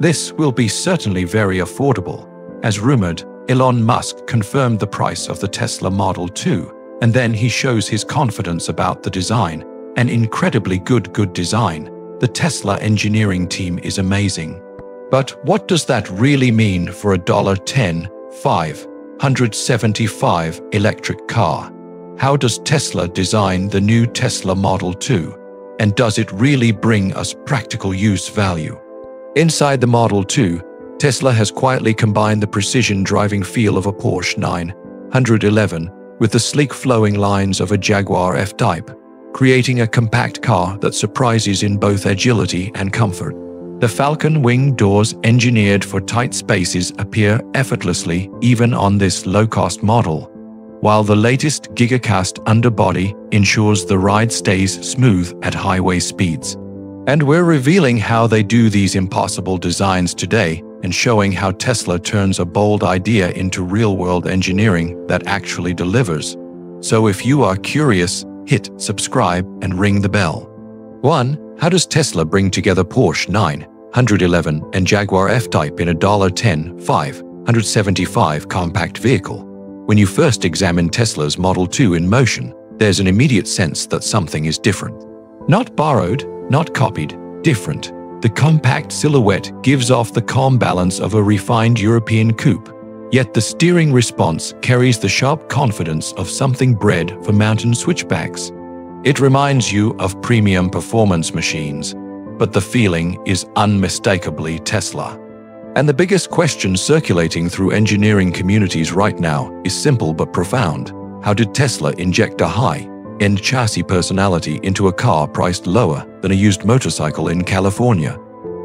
This will be certainly very affordable. As rumored, Elon Musk confirmed the price of the Tesla Model 2, and then he shows his confidence about the design, an incredibly good good design. The Tesla engineering team is amazing. But what does that really mean for a $10, 575 electric car? How does Tesla design the new Tesla Model 2? And does it really bring us practical use value? Inside the Model 2, Tesla has quietly combined the precision driving feel of a Porsche 911 with the sleek flowing lines of a Jaguar F-Type, creating a compact car that surprises in both agility and comfort. The Falcon wing doors engineered for tight spaces appear effortlessly even on this low-cost model, while the latest GigaCast underbody ensures the ride stays smooth at highway speeds. And we're revealing how they do these impossible designs today and showing how Tesla turns a bold idea into real-world engineering that actually delivers. So if you are curious, hit subscribe and ring the bell. 1. How does Tesla bring together Porsche 911 and Jaguar F-Type in a $10 575 compact vehicle? When you first examine Tesla's Model 2 in motion, there's an immediate sense that something is different. Not borrowed, not copied, different. The compact silhouette gives off the calm balance of a refined European coupe, yet the steering response carries the sharp confidence of something bred for mountain switchbacks. It reminds you of premium performance machines, but the feeling is unmistakably Tesla. And the biggest question circulating through engineering communities right now is simple but profound. How did Tesla inject a high-end chassis personality into a car priced lower than a used motorcycle in California?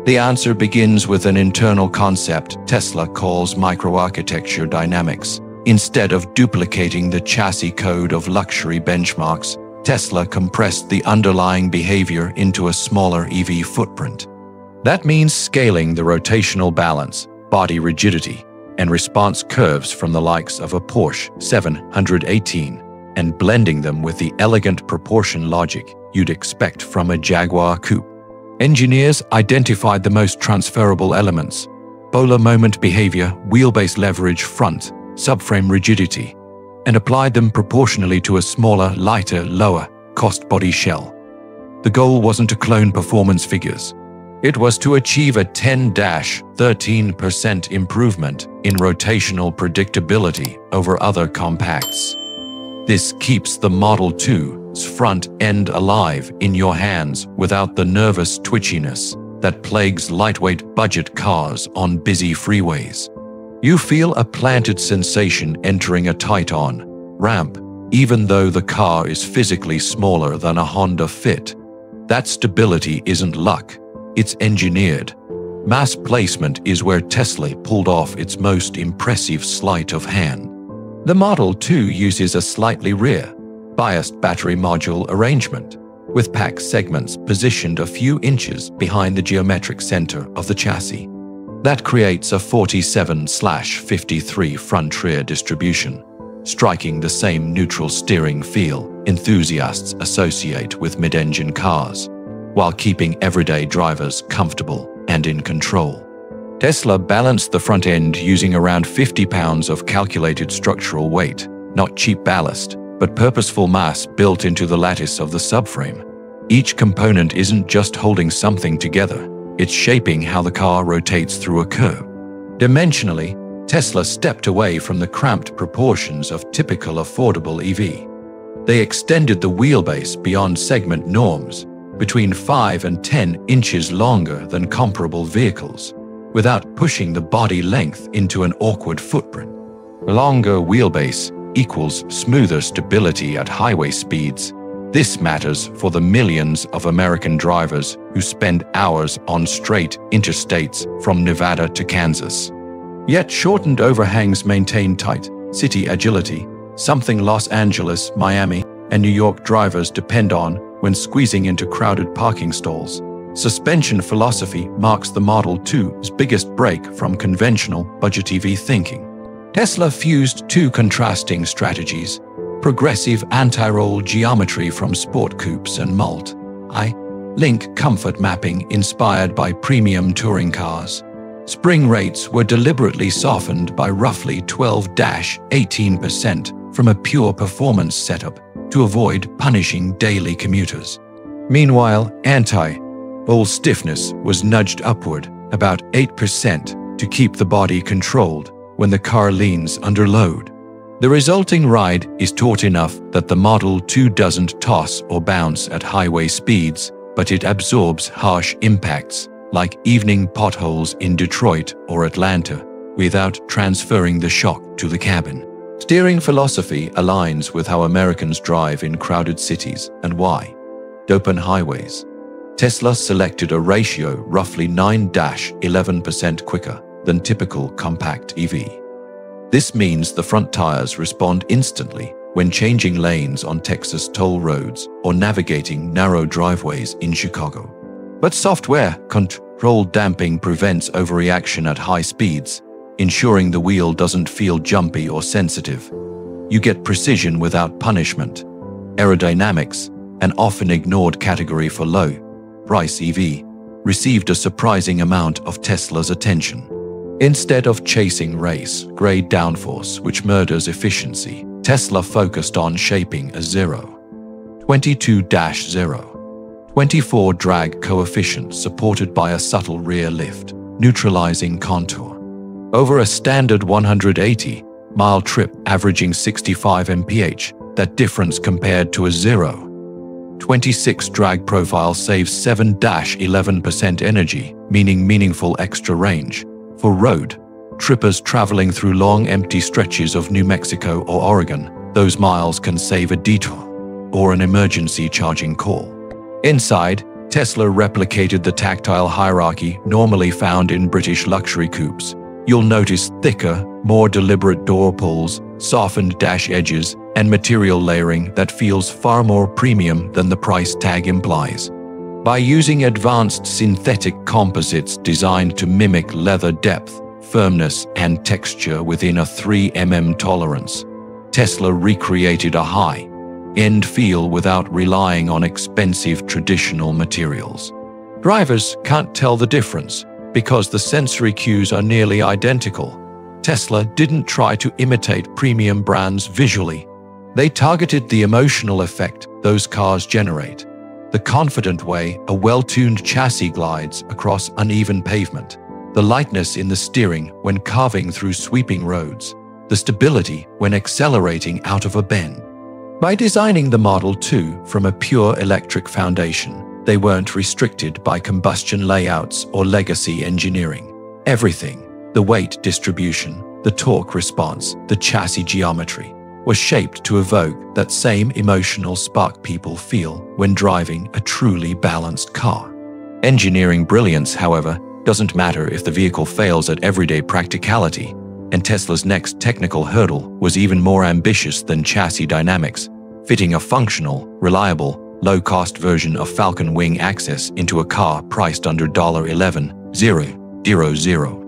The answer begins with an internal concept Tesla calls microarchitecture dynamics. Instead of duplicating the chassis code of luxury benchmarks, Tesla compressed the underlying behavior into a smaller EV footprint. That means scaling the rotational balance, body rigidity, and response curves from the likes of a Porsche 718 and blending them with the elegant proportion logic you'd expect from a Jaguar coupe. Engineers identified the most transferable elements polar moment behavior, wheelbase leverage, front, subframe rigidity, and applied them proportionally to a smaller, lighter, lower cost body shell. The goal wasn't to clone performance figures. It was to achieve a 10-13% improvement in rotational predictability over other compacts. This keeps the Model 2's front end alive in your hands without the nervous twitchiness that plagues lightweight budget cars on busy freeways. You feel a planted sensation entering a tight-on ramp, even though the car is physically smaller than a Honda Fit. That stability isn't luck, it's engineered. Mass placement is where Tesla pulled off its most impressive sleight of hand. The Model 2 uses a slightly rear, biased battery module arrangement, with pack segments positioned a few inches behind the geometric center of the chassis. That creates a 47-53 front-rear distribution, striking the same neutral steering feel enthusiasts associate with mid-engine cars, while keeping everyday drivers comfortable and in control. Tesla balanced the front end using around 50 pounds of calculated structural weight, not cheap ballast, but purposeful mass built into the lattice of the subframe. Each component isn't just holding something together, it's shaping how the car rotates through a curve. Dimensionally, Tesla stepped away from the cramped proportions of typical affordable EV. They extended the wheelbase beyond segment norms, between 5 and 10 inches longer than comparable vehicles, without pushing the body length into an awkward footprint. Longer wheelbase equals smoother stability at highway speeds this matters for the millions of American drivers who spend hours on straight interstates from Nevada to Kansas. Yet shortened overhangs maintain tight city agility, something Los Angeles, Miami, and New York drivers depend on when squeezing into crowded parking stalls. Suspension philosophy marks the Model 2's biggest break from conventional budget EV thinking. Tesla fused two contrasting strategies progressive anti-roll geometry from sport coupes and Malt, I, Link comfort mapping inspired by premium touring cars. Spring rates were deliberately softened by roughly 12-18% from a pure performance setup to avoid punishing daily commuters. Meanwhile, anti-roll stiffness was nudged upward about 8% to keep the body controlled when the car leans under load. The resulting ride is taut enough that the Model 2 doesn't toss or bounce at highway speeds, but it absorbs harsh impacts like evening potholes in Detroit or Atlanta without transferring the shock to the cabin. Steering philosophy aligns with how Americans drive in crowded cities and why. Open highways. Tesla selected a ratio roughly 9-11% quicker than typical compact EV. This means the front tires respond instantly when changing lanes on Texas toll roads or navigating narrow driveways in Chicago. But software controlled damping prevents overreaction at high speeds, ensuring the wheel doesn't feel jumpy or sensitive. You get precision without punishment. Aerodynamics, an often ignored category for low price EV, received a surprising amount of Tesla's attention. Instead of chasing race grade downforce, which murders efficiency, Tesla focused on shaping a zero. 22-0. 24 drag coefficient supported by a subtle rear lift, neutralizing contour. Over a standard 180 mile trip averaging 65 mph, that difference compared to a zero 26 drag profile saves 7-11% energy, meaning meaningful extra range. For road, trippers traveling through long empty stretches of New Mexico or Oregon, those miles can save a detour or an emergency charging call. Inside, Tesla replicated the tactile hierarchy normally found in British luxury coupes. You'll notice thicker, more deliberate door pulls, softened dash edges, and material layering that feels far more premium than the price tag implies. By using advanced synthetic composites designed to mimic leather depth, firmness, and texture within a 3 mm tolerance, Tesla recreated a high end feel without relying on expensive traditional materials. Drivers can't tell the difference because the sensory cues are nearly identical. Tesla didn't try to imitate premium brands visually. They targeted the emotional effect those cars generate, the confident way a well-tuned chassis glides across uneven pavement, the lightness in the steering when carving through sweeping roads, the stability when accelerating out of a bend. By designing the Model 2 from a pure electric foundation, they weren't restricted by combustion layouts or legacy engineering. Everything, the weight distribution, the torque response, the chassis geometry, was shaped to evoke that same emotional spark people feel when driving a truly balanced car. Engineering brilliance, however, doesn't matter if the vehicle fails at everyday practicality, and Tesla's next technical hurdle was even more ambitious than chassis dynamics, fitting a functional, reliable, low-cost version of Falcon Wing Access into a car priced under $11,000.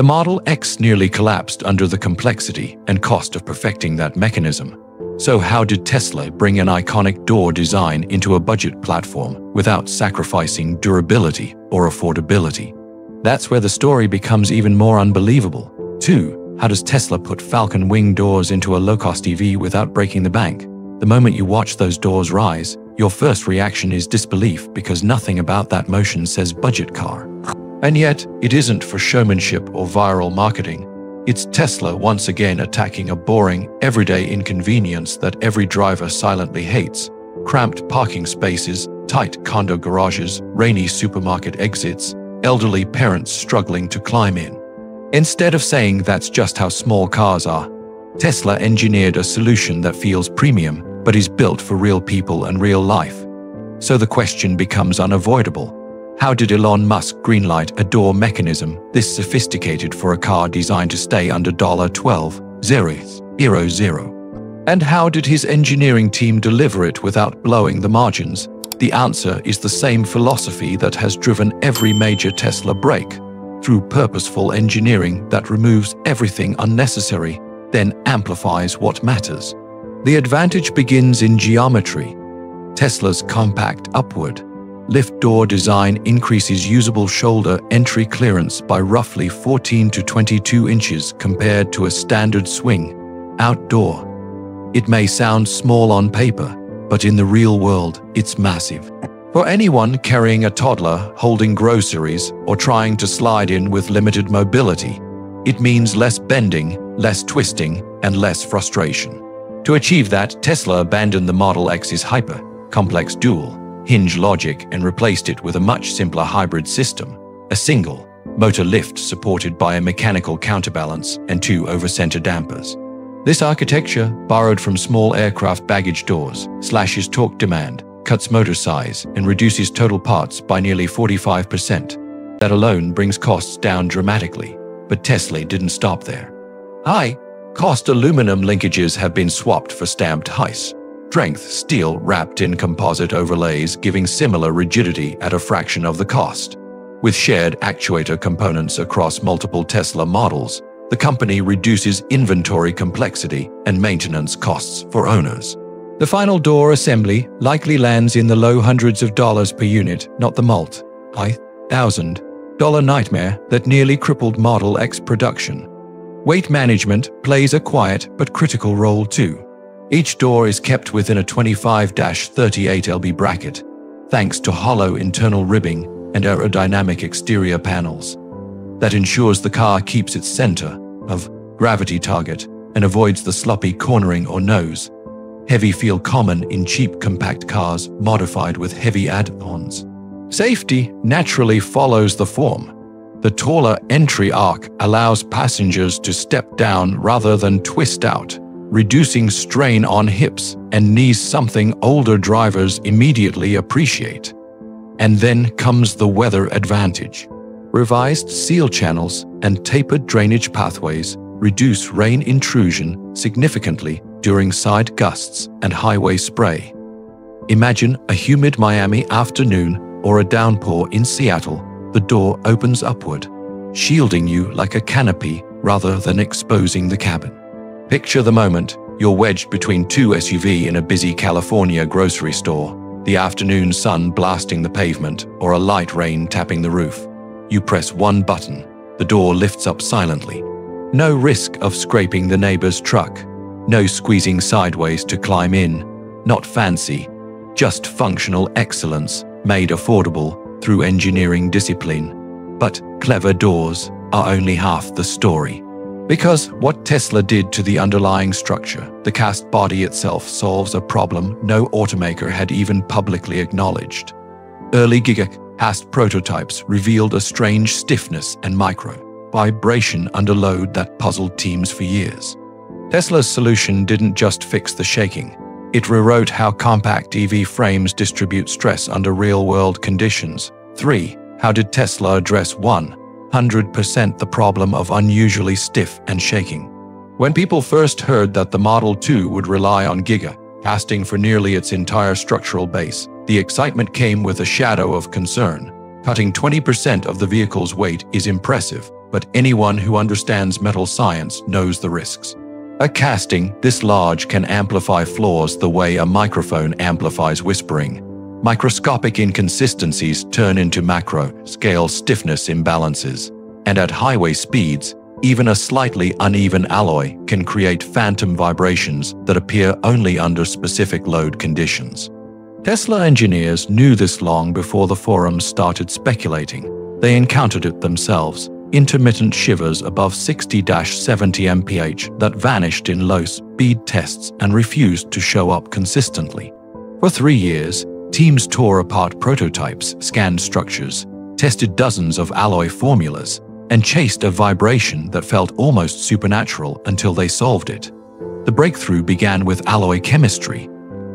The Model X nearly collapsed under the complexity and cost of perfecting that mechanism. So how did Tesla bring an iconic door design into a budget platform without sacrificing durability or affordability? That's where the story becomes even more unbelievable. 2. How does Tesla put Falcon Wing doors into a low-cost EV without breaking the bank? The moment you watch those doors rise, your first reaction is disbelief because nothing about that motion says budget car. And yet, it isn't for showmanship or viral marketing. It's Tesla once again attacking a boring, everyday inconvenience that every driver silently hates. Cramped parking spaces, tight condo garages, rainy supermarket exits, elderly parents struggling to climb in. Instead of saying that's just how small cars are, Tesla engineered a solution that feels premium but is built for real people and real life. So the question becomes unavoidable. How did Elon Musk greenlight a door mechanism this sophisticated for a car designed to stay under $12,000? And how did his engineering team deliver it without blowing the margins? The answer is the same philosophy that has driven every major Tesla break, through purposeful engineering that removes everything unnecessary, then amplifies what matters. The advantage begins in geometry. Tesla's compact upward, lift door design increases usable shoulder entry clearance by roughly 14 to 22 inches compared to a standard swing outdoor. It may sound small on paper, but in the real world, it's massive. For anyone carrying a toddler, holding groceries, or trying to slide in with limited mobility, it means less bending, less twisting, and less frustration. To achieve that, Tesla abandoned the Model X's hyper, complex dual, hinge logic and replaced it with a much simpler hybrid system, a single, motor lift supported by a mechanical counterbalance and two over-center dampers. This architecture, borrowed from small aircraft baggage doors, slashes torque demand, cuts motor size, and reduces total parts by nearly 45%. That alone brings costs down dramatically, but Tesla didn't stop there. High cost aluminum linkages have been swapped for stamped high, strength steel wrapped in composite overlays giving similar rigidity at a fraction of the cost. With shared actuator components across multiple Tesla models, the company reduces inventory complexity and maintenance costs for owners. The final door assembly likely lands in the low hundreds of dollars per unit, not the mult, high thousand dollar nightmare that nearly crippled Model X production. Weight management plays a quiet but critical role too. Each door is kept within a 25-38 lb bracket, thanks to hollow internal ribbing and aerodynamic exterior panels. That ensures the car keeps its center of gravity target and avoids the sloppy cornering or nose Heavy feel common in cheap compact cars modified with heavy add-ons. Safety naturally follows the form. The taller entry arc allows passengers to step down rather than twist out, reducing strain on hips and knees something older drivers immediately appreciate. And then comes the weather advantage. Revised seal channels and tapered drainage pathways reduce rain intrusion significantly during side gusts and highway spray. Imagine a humid Miami afternoon or a downpour in Seattle. The door opens upward, shielding you like a canopy rather than exposing the cabin. Picture the moment you're wedged between two SUV in a busy California grocery store, the afternoon sun blasting the pavement or a light rain tapping the roof. You press one button, the door lifts up silently. No risk of scraping the neighbor's truck, no squeezing sideways to climb in, not fancy, just functional excellence made affordable through engineering discipline. But clever doors are only half the story. Because what Tesla did to the underlying structure, the cast body itself solves a problem no automaker had even publicly acknowledged. Early Gigacast prototypes revealed a strange stiffness and micro vibration under load that puzzled teams for years. Tesla's solution didn't just fix the shaking. It rewrote how compact EV frames distribute stress under real-world conditions. 3. How did Tesla address 100% the problem of unusually stiff and shaking? When people first heard that the Model 2 would rely on Giga, casting for nearly its entire structural base, the excitement came with a shadow of concern. Cutting 20% of the vehicle's weight is impressive, but anyone who understands metal science knows the risks. A casting this large can amplify flaws the way a microphone amplifies whispering. Microscopic inconsistencies turn into macro-scale stiffness imbalances. And at highway speeds, even a slightly uneven alloy can create phantom vibrations that appear only under specific load conditions. Tesla engineers knew this long before the forums started speculating. They encountered it themselves intermittent shivers above 60-70 mph that vanished in low speed tests and refused to show up consistently. For three years, teams tore apart prototypes, scanned structures, tested dozens of alloy formulas, and chased a vibration that felt almost supernatural until they solved it. The breakthrough began with alloy chemistry.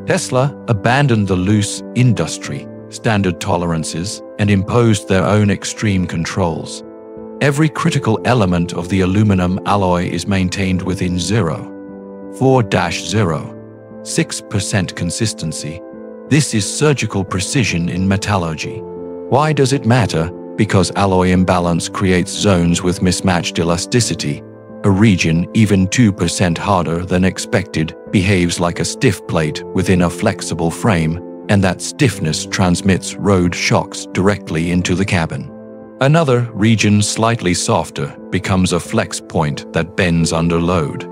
Tesla abandoned the loose industry standard tolerances and imposed their own extreme controls. Every critical element of the aluminum alloy is maintained within 0, 4-0, 6% consistency. This is surgical precision in metallurgy. Why does it matter? Because alloy imbalance creates zones with mismatched elasticity. A region even 2% harder than expected behaves like a stiff plate within a flexible frame, and that stiffness transmits road shocks directly into the cabin. Another region slightly softer becomes a flex point that bends under load.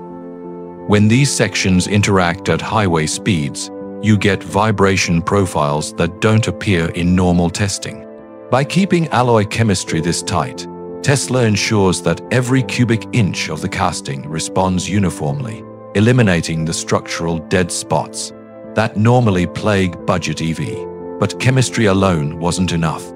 When these sections interact at highway speeds, you get vibration profiles that don't appear in normal testing. By keeping alloy chemistry this tight, Tesla ensures that every cubic inch of the casting responds uniformly, eliminating the structural dead spots that normally plague budget EV. But chemistry alone wasn't enough.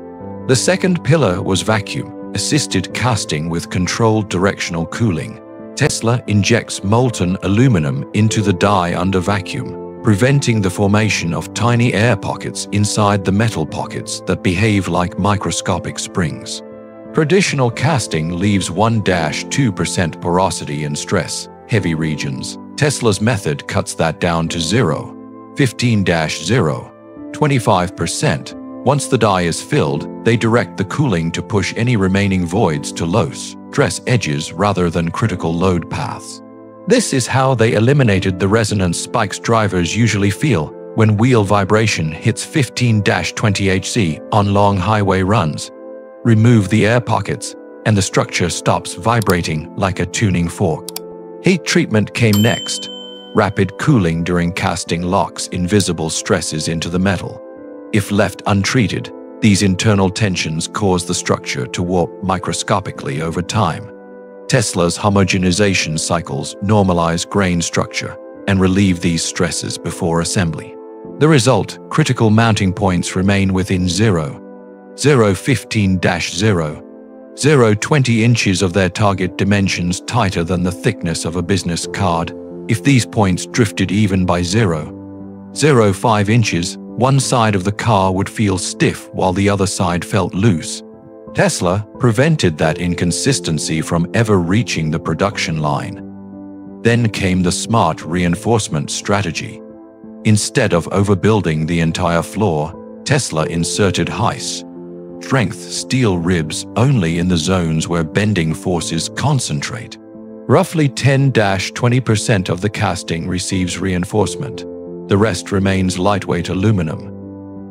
The second pillar was vacuum, assisted casting with controlled directional cooling. Tesla injects molten aluminum into the die under vacuum, preventing the formation of tiny air pockets inside the metal pockets that behave like microscopic springs. Traditional casting leaves 1-2% porosity in stress, heavy regions. Tesla's method cuts that down to zero, 15-0, 25%. Once the die is filled, they direct the cooling to push any remaining voids to low stress edges rather than critical load paths. This is how they eliminated the resonance spikes drivers usually feel when wheel vibration hits 15-20 Hz on long highway runs. Remove the air pockets, and the structure stops vibrating like a tuning fork. Heat treatment came next. Rapid cooling during casting locks invisible stresses into the metal. If left untreated, these internal tensions cause the structure to warp microscopically over time. Tesla's homogenization cycles normalize grain structure and relieve these stresses before assembly. The result, critical mounting points remain within 0, 0 15-0, 0 20 inches of their target dimensions tighter than the thickness of a business card if these points drifted even by 0, 0 5 inches, one side of the car would feel stiff while the other side felt loose. Tesla prevented that inconsistency from ever reaching the production line. Then came the smart reinforcement strategy. Instead of overbuilding the entire floor, Tesla inserted high, strength steel ribs only in the zones where bending forces concentrate. Roughly 10-20% of the casting receives reinforcement. The rest remains lightweight aluminum.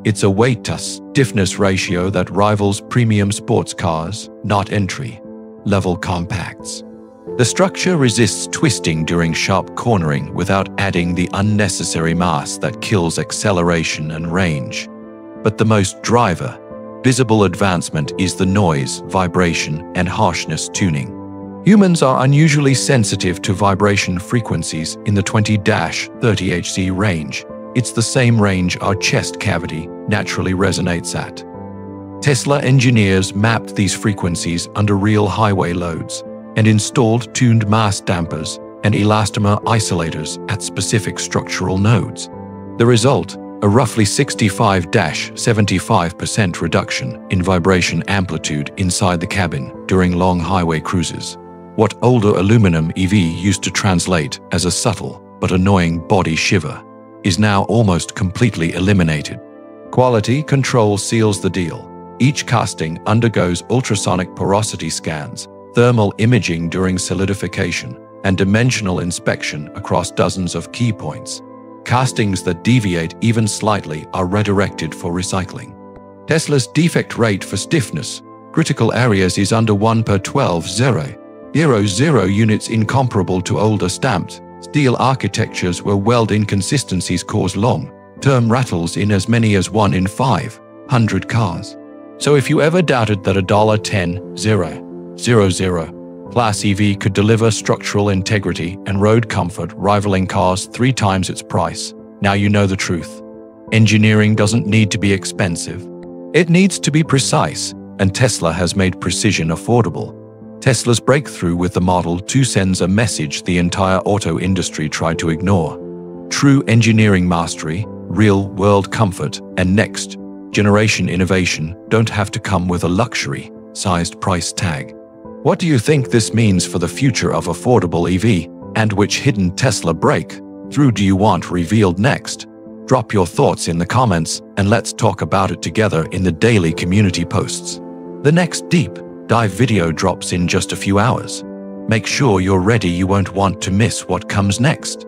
It's a weight to stiffness ratio that rivals premium sports cars, not entry-level compacts. The structure resists twisting during sharp cornering without adding the unnecessary mass that kills acceleration and range. But the most driver, visible advancement is the noise, vibration, and harshness tuning. Humans are unusually sensitive to vibration frequencies in the 20-30 Hz range. It's the same range our chest cavity naturally resonates at. Tesla engineers mapped these frequencies under real highway loads and installed tuned mass dampers and elastomer isolators at specific structural nodes. The result, a roughly 65-75% reduction in vibration amplitude inside the cabin during long highway cruises. What older aluminum EV used to translate as a subtle but annoying body shiver is now almost completely eliminated. Quality control seals the deal. Each casting undergoes ultrasonic porosity scans, thermal imaging during solidification, and dimensional inspection across dozens of key points. Castings that deviate even slightly are redirected for recycling. Tesla's defect rate for stiffness, critical areas is under 1 per 12 0, Zero zero units incomparable to older stamped steel architectures where weld inconsistencies cause long-term rattles in as many as 1 in 500 cars. So if you ever doubted that a $10 0 0 0 Class EV could deliver structural integrity and road comfort rivaling cars three times its price, now you know the truth. Engineering doesn't need to be expensive. It needs to be precise, and Tesla has made precision affordable. Tesla's breakthrough with the Model 2 sends a message the entire auto industry tried to ignore. True engineering mastery, real-world comfort, and next-generation innovation don't have to come with a luxury-sized price tag. What do you think this means for the future of affordable EV, and which hidden Tesla breakthrough do you want revealed next? Drop your thoughts in the comments and let's talk about it together in the daily community posts. The next deep dive video drops in just a few hours. Make sure you're ready you won't want to miss what comes next.